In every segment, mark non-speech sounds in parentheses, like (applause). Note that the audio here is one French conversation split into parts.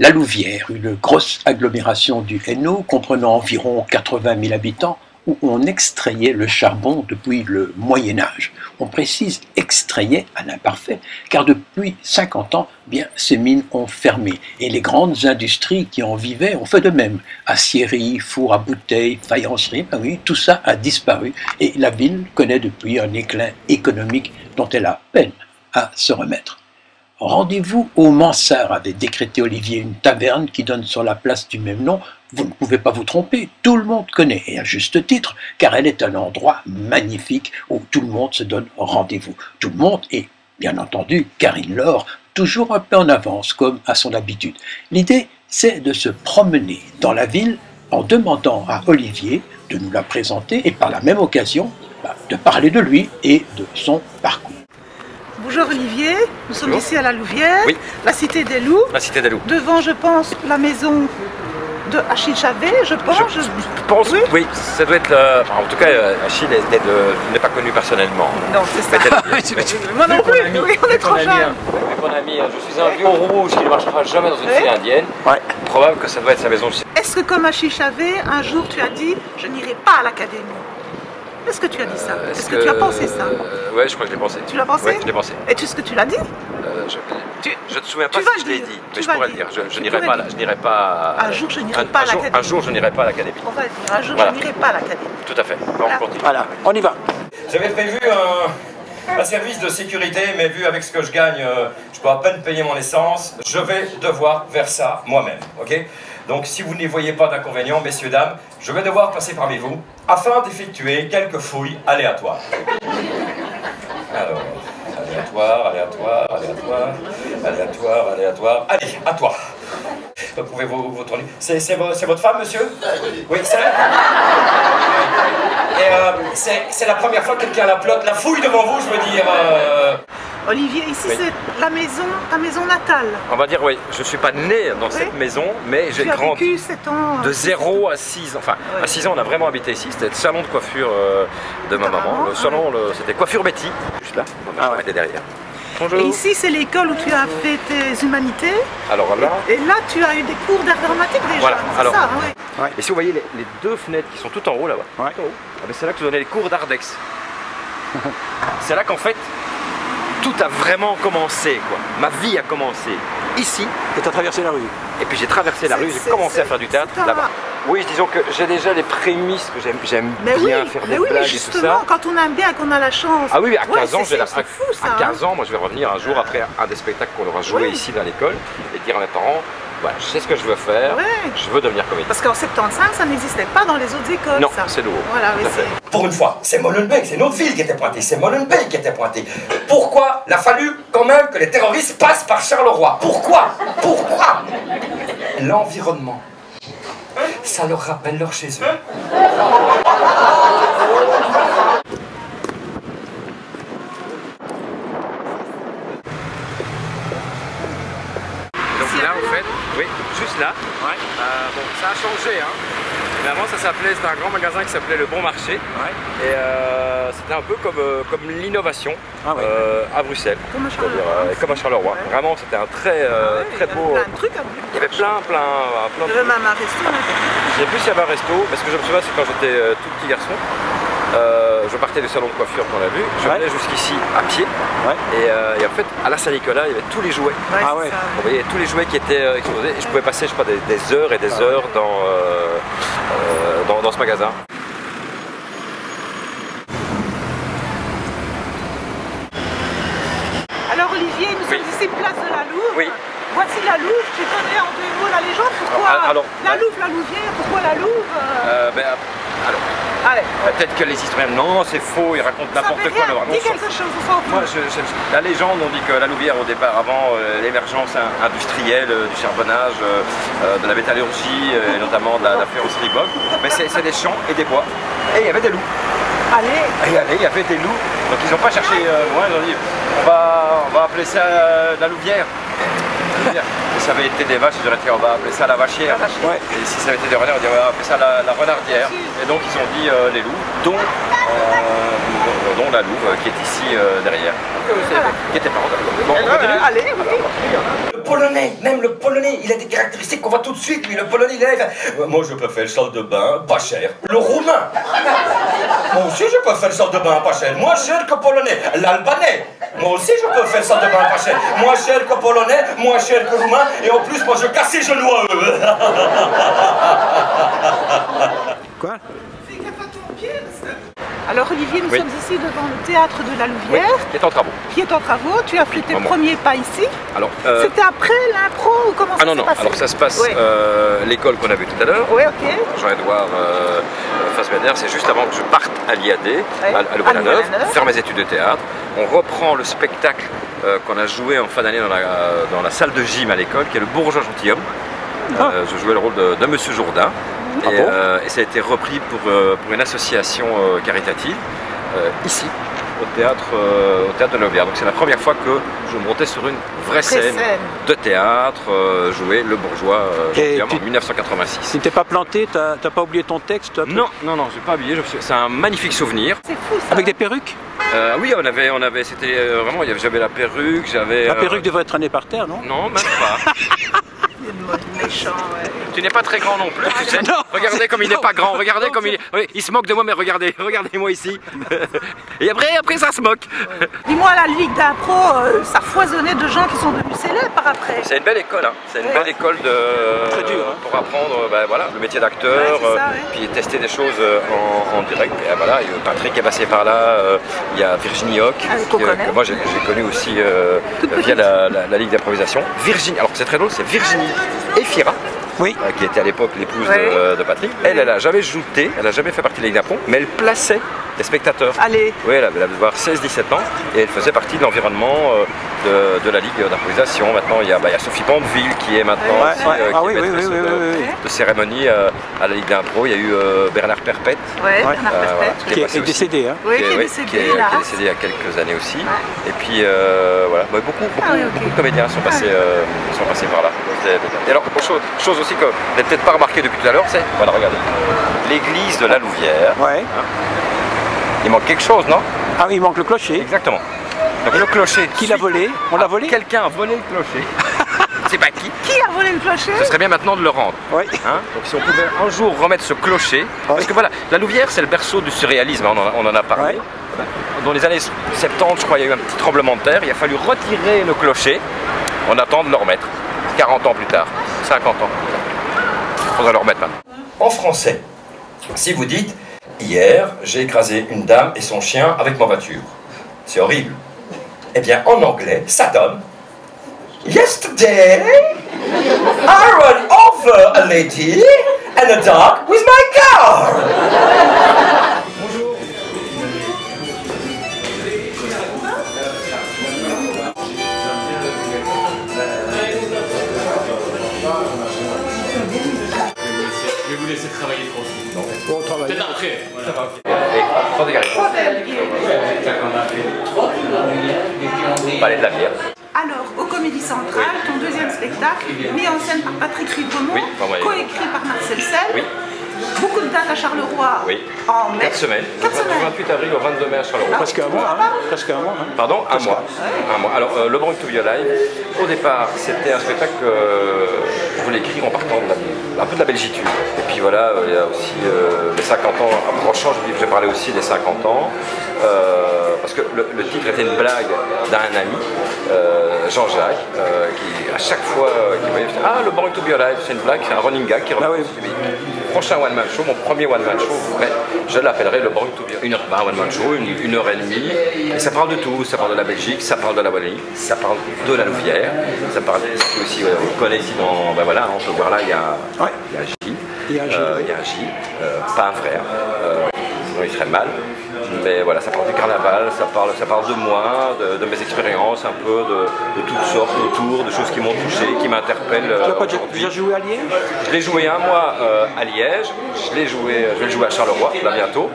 La Louvière, une grosse agglomération du Hainaut comprenant environ 80 000 habitants, où on extrayait le charbon depuis le Moyen Âge. On précise extrayait à l'imparfait, car depuis 50 ans, bien, ces mines ont fermé, et les grandes industries qui en vivaient ont fait de même. Aciérie, four à bouteilles, faïencerie, ben tout ça a disparu, et la ville connaît depuis un éclin économique dont elle a peine à se remettre. Rendez-vous au Mansard, avait décrété Olivier, une taverne qui donne sur la place du même nom. Vous ne pouvez pas vous tromper, tout le monde connaît, et à juste titre, car elle est un endroit magnifique où tout le monde se donne rendez-vous. Tout le monde, et bien entendu Karine Laure, toujours un peu en avance, comme à son habitude. L'idée, c'est de se promener dans la ville en demandant à Olivier de nous la présenter et par la même occasion bah, de parler de lui et de son parcours. Bonjour Olivier, nous sommes ici à la Louvière, la cité des loups. La cité des loups. Devant, je pense, la maison de Achille Chavet, je pense. Je, pense, oui. ça doit être le... en tout cas, Achille n'est pas connu personnellement. Non, c'est ça. (laughs) Moi non plus, oui, on est trop jeunes. Mon ami, je suis un vieux rouge qui ne marchera jamais dans une ville indienne. Ouais. Probable que ça doit être sa maison. Est-ce que comme Achille Chavet, un jour tu as dit, je n'irai pas à l'académie? Est-ce que tu as dit ça euh, Est-ce que, tu as pensé ça euh, Ouais, je crois que je l'ai pensé. Tu l'as pensé Ouais, je l'ai pensé. Et tu ce que tu l'as dit euh, je, ne te souviens pas si je l'ai dit, mais je pourrais le dire. Je, n'irai pas, je n'irai pas. Un jour, je n'irai pas à l'académie. Un jour, je n'irai pas à l'académie. On va le dire. Un jour, je n'irai pas à l'académie. Tout à fait. On continue. Voilà, on y va. J'avais prévu un, service de sécurité, mais vu avec ce que je gagne, je peux à peine payer mon essence. Je vais devoir faire ça moi-même, ok? Donc si vous n'y voyez pas d'inconvénient, messieurs, dames, je vais devoir passer parmi vous afin d'effectuer quelques fouilles aléatoires. Alors, aléatoire, aléatoire, aléatoire, aléatoire, aléatoire. Allez, à toi. Pouvez-vous vous tourner? C'est votre femme, monsieur? Oui, c'est Et euh, c'est la première fois que quelqu'un la plotte, la fouille devant vous, je veux dire. Euh, Olivier, ici c'est la maison, ta maison natale. On va dire oui, je ne suis pas né dans cette maison, mais j'ai grandi 7 ans, de 0 à 6 ans. Enfin, à 6 ans on a vraiment habité ici, c'était le salon de coiffure euh, de ma maman. Le salon, c'était coiffure Betty, juste là, ah, ouais. derrière. Bonjour. Et ici, c'est l'école où tu as fait tes humanités. Alors là. Et là, tu as eu des cours d'art dramatique déjà. Voilà. Alors, ça, ouais. Et si vous voyez les, deux fenêtres qui sont tout en haut là-bas, ah ben, c'est là que je donnais les cours d'Ardex. (laughs) c'est là qu'en fait, tout a vraiment commencé, quoi. Ma vie a commencé ici. Et tu as traversé la rue. Et puis j'ai traversé la rue, j'ai commencé à faire du théâtre là-bas. Oui, disons que j'ai déjà les prémices que j'aime bien faire des blagues et tout ça. quand on aime bien, qu'on a la chance. Ah oui, à 15 ans, j'ai la à, à 15 ans, moi je vais revenir un jour après un des spectacles qu'on aura joué ici dans l'école et dire à mes parents voilà, je sais ce que je veux faire, je veux devenir comédien. Parce qu'en 75, ça n'existait pas dans les autres écoles. Non, c'est nouveau. Voilà, Pour une fois, c'est Molenbeek, c'est notre ville qui était pointée, c'est Molenbeek qui était pointé. Pourquoi il a fallu quand même que les terroristes passent par Charleroi? Pourquoi? Pourquoi? L'environnement. Ça leur rappelle leur chez eux. Oui, juste là. Ouais. Euh, bon, ça a changé. Hein. Mais avant, ça s'appelait, c'était un grand magasin qui s'appelait Le Bon Marché. Ouais. Et euh, c'était un peu comme, euh, comme l'innovation ah à Bruxelles. Comme à Charleroi. comme à Charleroi. Vraiment, c'était un très, très beau. Il y avait plein de trucs à Il y avait plein, plein, plein de même un resto. Je sais plus s'il y avait un resto, mais ce que je me souviens, c'est quand j'étais tout petit garçon. Euh, je partais du salon de coiffure qu'on a vu, je venais jusqu'ici à pied. Euh, et, en fait, à la Saint-Nicolas, il y avait tous les jouets. ah ouais. Vous voyez, tous les jouets qui étaient euh, exposés. Et je pouvais passer, je sais pas, des, heures et des ah heures dans, dans, ce magasin. Alors Olivier, nous sommes ici place de la Louvre. Oui. Voici la Louve, tu connais en deux mots la légende Pourquoi alors, La Louve, la Louvière, pourquoi la Louve ben, alors, Peut-être que les historiens, non, c'est faux, ils racontent n'importe quoi. Alors, dis quelque chose, Moi, je, la légende, on dit que la Louvière, au départ, avant euh, l'émergence industrielle euh, du charbonnage, euh, de la métallurgie, et notamment de la, la ferronnerie mais c'est des champs et des bois. Et il y avait des loups. Allez Et allez, il y avait des loups. Donc ils n'ont pas cherché loin, ils ont dit, on va, on va appeler ça la Louvière. Si ça avait été des vaches, ils auraient dit on va appeler ça la vachière. Et si ça avait été des renards, on dirait on va appeler ça la, renardière. Et donc ils ont dit euh, les loups, dont euh, dont la Louve, qui est ici euh, derrière. Qui était pas Bon, Allez, oui. Le polonais, même le polonais, il a des caractéristiques qu'on voit tout de suite, lui. Le polonais, il arrive. Euh, Moi, je peux faire le salle de bain, pas cher. Le roumain. (laughs) Moi aussi, je peux faire le salle de bain, pas cher. Moins cher que polonais. L'albanais. Moi aussi, je peux faire le salle de bain, pas cher. Moins cher que polonais, moins cher que roumain. Et en plus, moi, je casse les genoux à eux. (laughs) Quoi Fais gaffe à ton pied, parce que- Alors Olivier, nous Oui. sommes ici devant le théâtre de la Oui, Louvière, qui est en travaux. qui est en travaux. Tu as fait tes maman. premiers pas ici. Alors, euh, C'était après l'impro ou comment ça ah non, non, passé alors ça se passe euh, l'école qu'on a vue tout à l'heure. Oui, ok. Jean-Edouard euh, Fassbender, c'est juste avant que je parte à l'IAD, à, Louvain-la-Neuve, faire mes études de théâtre. On reprend le spectacle euh, qu'on a joué en fin d'année dans la, dans la salle de gym à l'école, qui est le Bourgeois Gentilhomme. Ah. Je jouais le rôle de, de Monsieur Jourdain. Ah et, bon euh, et ça a été repris pour, euh, pour une association euh, caritative, euh, ici, au théâtre, euh, au théâtre de Louvière. Donc c'est la première fois que je montais sur une vraie scène, scène. de théâtre, euh, jouer le Bourgeois euh, Et Gentilhomme tu- en 1986. Tu t'es pas planté, t'as pas oublié ton texte Non, non, non, j'ai pas oublié. C'est un magnifique souvenir. C'est fou ça. Avec des perruques Euh, oui, on avait, on avait, c'était euh, vraiment, il y avait- j'avais la perruque, j'avais. La euh, perruque devrait traîner par terre, non? Non, même pas. (laughs) Méchant, ouais. tu n'es pas très grand non plus. tu sais. Non. regardez comme il n'est pas grand. Regardez comme il est. Oui, il se moque de moi, mais regardez, regardez-moi ici. (laughs) Et après, après, ça se moque. Dis-moi, la Ligue d'impro, euh, ça foisonnait de gens qui sont devenus célèbres par après. C'est une belle école, hein. C'est une Ouais. belle école de. Très dur, hein. Pour apprendre, ben, voilà, le métier d'acteur, Ouais, c'est ça, euh, ouais. puis tester des choses en, en direct. Et, euh, voilà, il y a Patrick est passé par là. euh, il y a Virginie Hoc, Ah, qu'on qui, euh, connaît. que moi j'ai connu aussi euh, via la, la- la Ligue d'improvisation. Virginie, alors c'est très drôle, c'est Virginie Efira. Oui. euh, qui était à l'époque l'épouse de- Patrick. Elle, elle a jamais jouté, elle a jamais fait partie de d'impro, mais elle plaçait des spectateurs. Allez, Oui, elle avait, avoir 16-17 ans et elle faisait partie de l'environnement euh, de, de la Ligue d'improvisation. Maintenant, il y, a, bah, il y a Sophie Pandeville qui est maintenant Ouais, aussi, ouais. euh, Ah qui oui, est oui, oui, oui, de, oui, oui. de cérémonie euh, à la Ligue d'impro. Il y a eu euh, Bernard Perpète ouais, Ouais. Bernard Euh, Perpète. voilà. Qui est, décédé. Hein. Oui, qui est décédé, qui est- là. qui est décédé il y a quelques années aussi. Et puis euh, voilà, Bah, beaucoup, beaucoup, Ah beaucoup de comédiens sont passés, euh, sont passés par là. Et alors, autre chose, chose aussi que vous n'avez peut-être pas remarqué depuis tout à l'heure, c'est, voilà, regardez, l'église de la Louvière. Ouais. Il manque quelque chose, non Ah oui, il manque le clocher. Exactement. Donc le clocher. Qui l'a volé On l'a volé Quelqu'un a volé le clocher. (laughs) C'est pas qui Qui a volé le clocher Ce serait bien maintenant de le rendre. Oui. Hein Donc si on pouvait un jour remettre ce clocher, parce que voilà, la Louvière c'est le berceau du surréalisme, hein, on en, on en a parlé. Ouais. Dans les années 70, je crois, il y a eu un petit tremblement de terre, il a fallu retirer le clocher, on attend de le remettre. 40 ans plus tard, 50 ans. Il faudra le remettre maintenant. En français, si vous dites Hier, j'ai écrasé une dame et son chien avec ma voiture. C'est horrible. Eh bien, en anglais, ça donne Yesterday, I ran over a lady and a dog with my car. Vous laisser travailler tranquille. Peut-être après. Voilà. Et, sans dégager. Palais de la bière. Alors, au Comédie Centrale, ton deuxième spectacle, mis en scène par Patrick Ribremont, Oui, coécrit par Marcel Sel. Oui. Beaucoup de dates à Charleroi Oui. en mai. 4 semaines. Quatre Du semaines. 28 avril au 22 mai à Charleroi. Presque un mois. Hein. Presque un mois. hein. Pardon Un mois. Un mois. Alors, euh, Le Bronx to Be Alive, au départ, c'était un spectacle que euh, je voulais écrire en partant de la- un peu de la belgitude. Et puis voilà, euh, il y a aussi euh, les 50 ans approchant, je vais parler aussi des 50 ans. euh, parce que le, le titre était une blague d'un ami, euh, Jean-Jacques, euh, qui à chaque fois euh, qu'il voyait, ah le Born to be Alive, c'est une blague, c'est un running gag qui revient. Ah oui. Prochain one man show, mon premier one man show, mais je l'appellerai le Born to be une heure, un one man show, une, une heure et demie, et ça parle de tout, ça parle de la Belgique, ça parle de la Wallonie, ça parle de la Louvière, ça parle aussi, ouais, on connaît ici dans, ben voilà, on peut voir là, il y a, Ouais. il y a Gilles, Il y a Gilles, euh, il y a Gilles, euh, pas un frère, euh, il serait mal. Mais voilà, ça parle du carnaval, ça parle, ça parle de moi, de, de mes expériences, un peu de, de toutes sortes autour, de choses qui m'ont touché, qui m'interpellent. euh, Tu as pas déjà, joué à Liège? Je l'ai joué un mois euh, à Liège, je l'ai joué, je vais le jouer à Charleroi, là bientôt.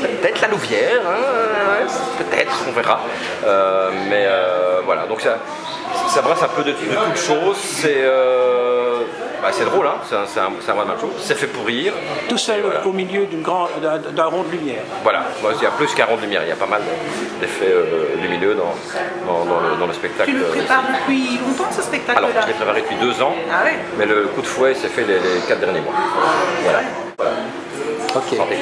Peut-être la Louvière, hein, peut-être, on verra. Euh, mais euh, voilà, donc ça, ça brasse un peu de, de toutes choses. C'est euh, Bah, c'est drôle, hein c'est un, c'est un, c'est un show. C'est fait pour rire. Tout seul voilà. au milieu d'une grande- d'un rond de lumière. Voilà, Moi, il y a plus qu'un rond de lumière, il y a pas mal d'effets euh, lumineux dans, dans, dans le, dans le spectacle. Tu le euh, prépares depuis longtemps ce Alors, spectacle-là je l'ai préparé depuis deux ans, Ah mais le coup de fouet s'est fait les, les quatre derniers mois. Voilà. voilà. Ok. Santé.